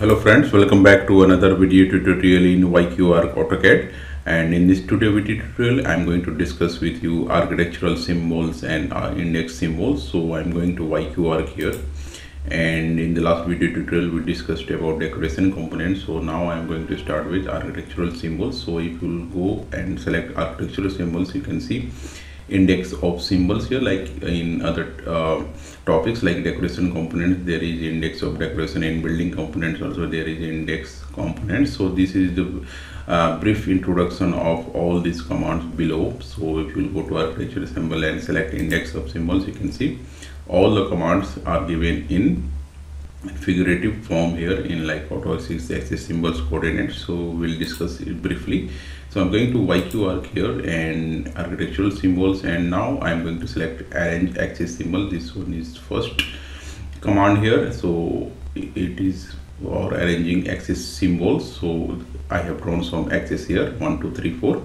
Hello friends, welcome back to another video tutorial in YQ Arch AutoCAD. And in this tutorial video tutorial I'm going to discuss with you architectural symbols and uh, index symbols. So I'm going to YQ Arch here. And in the last video tutorial we discussed about decoration components. So now I'm going to start with architectural symbols. So if you go and select architectural symbols you can see index of symbols here like in other uh, topics like decoration components there is index of decoration in building components also there is index components. So this is the uh, brief introduction of all these commands below. So if you go to architecture symbol and select index of symbols you can see all the commands are given in figurative form here in like AutoSys axis symbols coordinates so we'll discuss it briefly. So i'm going to yq arch here and architectural symbols. And now i'm going to select arrange axis symbol. This one is first command here. So it is for arranging axis symbols. So i have drawn some axis here one two three four.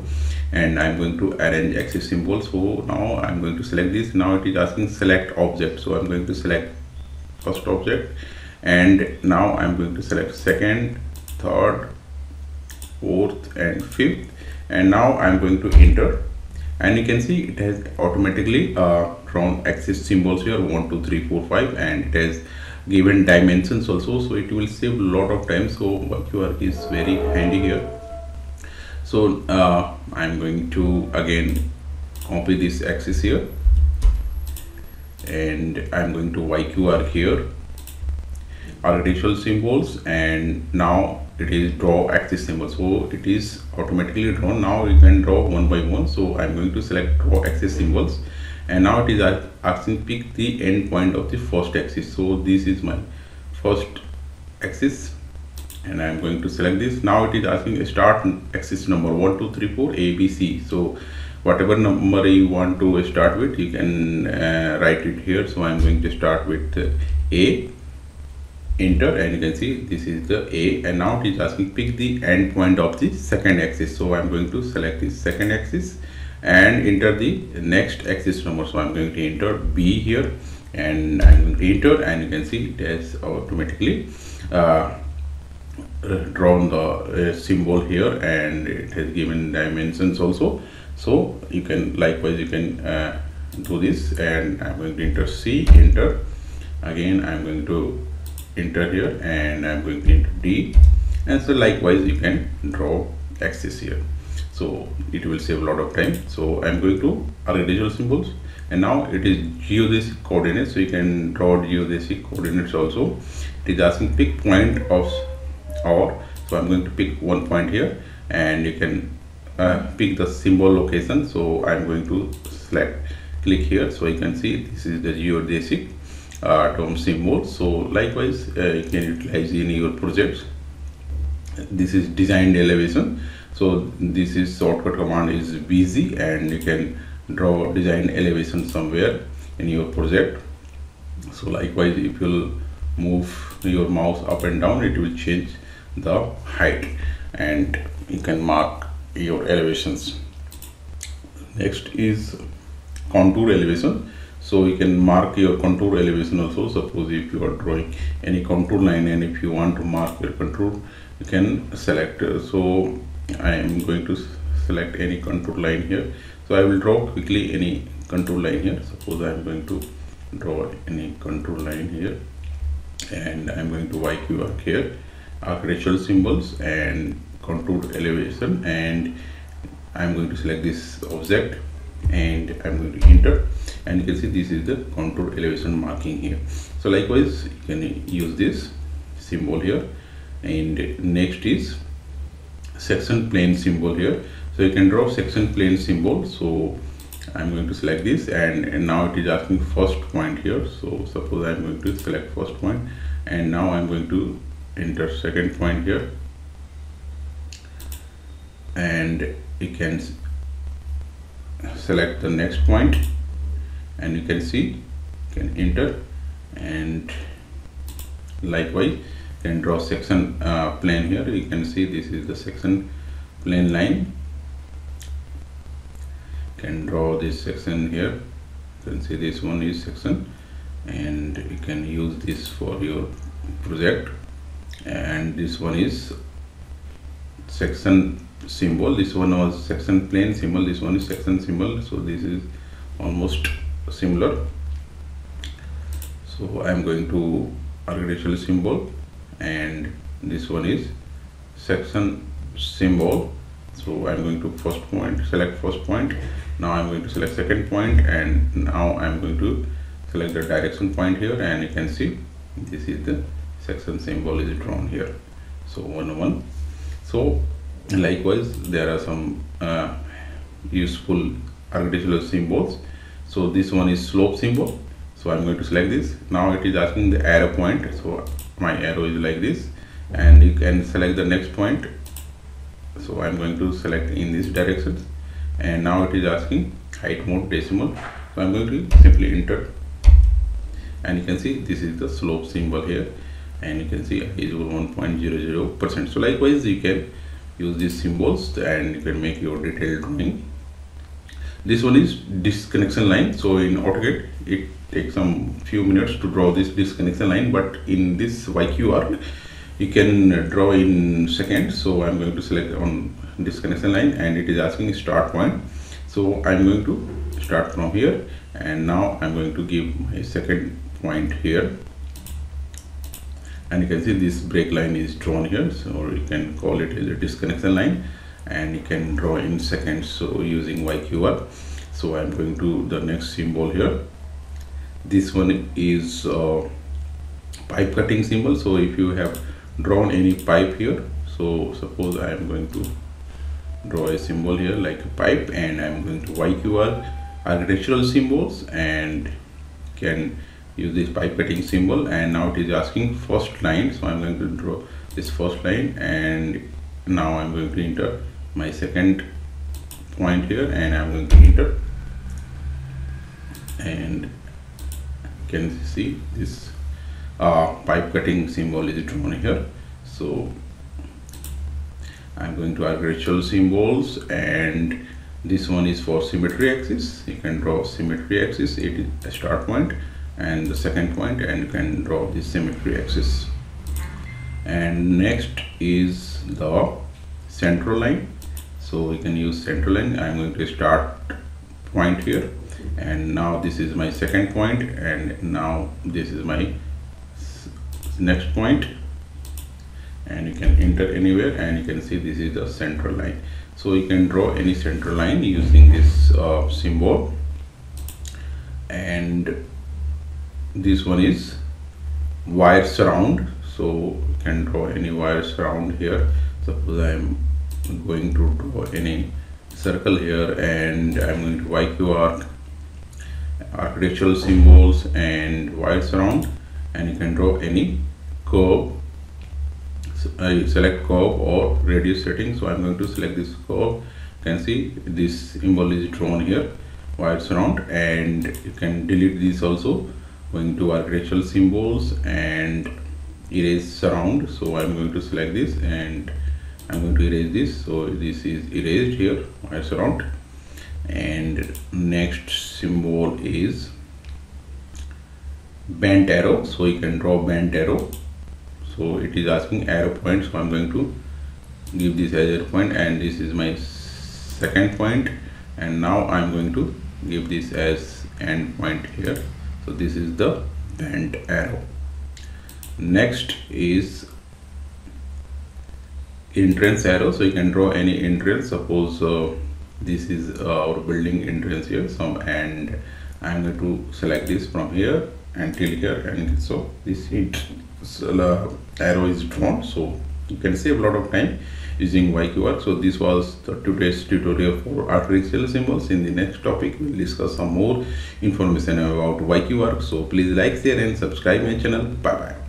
And i'm going to arrange axis symbols. So now i'm going to select this. Now it is asking select object. So i'm going to select first object and now i'm going to select second third fourth and fifth. And now I'm going to enter. And you can see it has automatically uh, drawn axis symbols here 1 2 3 4 5 and it has given dimensions also. So it will save a lot of time. So QR is very handy here. So uh, I'm going to again copy this axis here. And I'm going to YQ Arch here architectural symbols and now it is draw axis symbol. So it is automatically drawn. Now you can draw one by one. So i'm going to select draw axis symbols. And now it is asking pick the end point of the first axis. So this is my first axis. And i'm going to select this. Now it is asking start axis number one two three four a b c. So whatever number you want to start with you can uh, write it here. So i'm going to start with uh, a enter and you can see this is the a and now it is asking pick the end point of the second axis. So i'm going to select the second axis and enter the next axis number. So i'm going to enter b here and i'm going to enter and you can see it has automatically uh, drawn the uh, symbol here and it has given dimensions also. So you can likewise you can uh, do this and i'm going to enter c enter. Again i'm going to enter here and I'm going to enter D. And so likewise you can draw axis here. So it will save a lot of time. So I'm going to architectural symbols. And now it is geodesic coordinates. So you can draw geodesic coordinates also. It is asking pick point of or so I'm going to pick one point here. And you can uh, pick the symbol location. So I'm going to select click here. So you can see this is the geodesic uh, symbol so likewise uh, you can utilize in your projects. This is designed elevation. So this is shortcut command is bz and you can draw design elevation somewhere in your project. So likewise if you move your mouse up and down it will change the height and you can mark your elevations. Next is contour elevation so you can mark your contour elevation also. Suppose if you are drawing any contour line and if you want to mark your contour you can select uh, so i am going to select any contour line here. So i will draw quickly any contour line here. Suppose i am going to draw any contour line here and i'm going to yq arch here. Architectural symbols and contour elevation and i'm going to select this object and i'm going to enter. And you can see this is the contour elevation marking here. So likewise you can use this symbol here. And next is section plane symbol here. So you can draw section plane symbol. So i'm going to select this. And, and now it is asking first point here. So suppose i'm going to select first point. And now i'm going to enter second point here. And you can select the next point and you can see you can enter and likewise you can draw section uh, plane here. You can see this is the section plane line. You can draw this section here. You can see this one is section and you can use this for your project. And and this one is section symbol this one was section plane symbol this one is section symbol. So this is almost similar. So I'm going to architectural symbol and this one is section symbol. So I'm going to first point select first point. Now I'm going to select second point and now I'm going to select the direction point here and you can see this is the section symbol is drawn here. So one one so likewise there are some uh, useful architectural symbols. So this one is slope symbol. So i'm going to select this. Now it is asking the arrow point. So my arrow is like this. And you can select the next point. So i'm going to select in this direction. And now it is asking height mode decimal. So i'm going to simply enter. And you can see this is the slope symbol here and you can see is 1.00 percent. So likewise you can use these symbols and you can make your detailed drawing. This one is disconnection line. So in AutoCAD it takes some few minutes to draw this disconnection line but in this YQ Arch you can draw in seconds. So I'm going to select on disconnection line and it is asking start point. So I'm going to start from here and now I'm going to give my second point here and you can see this break line is drawn here so you can call it as a disconnection line. And you can draw in seconds so using YQ Arch so I'm going to the next symbol here. This one is uh, pipe cutting symbol. So if you have drawn any pipe here so suppose I am going to draw a symbol here like a pipe and I'm going to YQ Arch architectural symbols and can use this pipe cutting symbol and now it is asking first line. So I'm going to draw this first line and now I'm going to enter my second point here and I'm going to enter. And can see this uh, pipe cutting symbol is drawn here. So I'm going to add architectural symbols and this one is for symmetry axis. You can draw symmetry axis. It is a start point and the second point and you can draw the symmetry axis. And next is the central line. So we can use central line. I'm going to start point here. And now this is my second point and now this is my next point. And you can enter anywhere and you can see this is the central line. So you can draw any central line using this uh, symbol. And this one is wire surround so you can draw any wire surround here. Suppose I'm going to draw any circle here and I'm going to YQ Arch architectural symbols and wire surround and you can draw any curve. So I select curve or radius setting so I'm going to select this curve. You can see this symbol is drawn here wire surround and you can delete this also going to architectural symbols and erase surround. So I'm going to select this and I'm going to erase this. So this is erased here my surround. And next symbol is bent arrow. So you can draw bent arrow. So it is asking arrow point. So I'm going to give this as arrow point and this is my second point. And now I'm going to give this as end point here so this is the bent arrow. Next is entrance arrow. So you can draw any entrance. Suppose uh, this is our building entrance here. So and i'm going to select this from here until here and so this it, so, uh, arrow is drawn. So you can save a lot of time using YQ Arch. So this was the today's tutorial for architectural symbols. In the next topic, we'll discuss some more information about YQ Arch. So please like, share and subscribe my channel. Bye bye.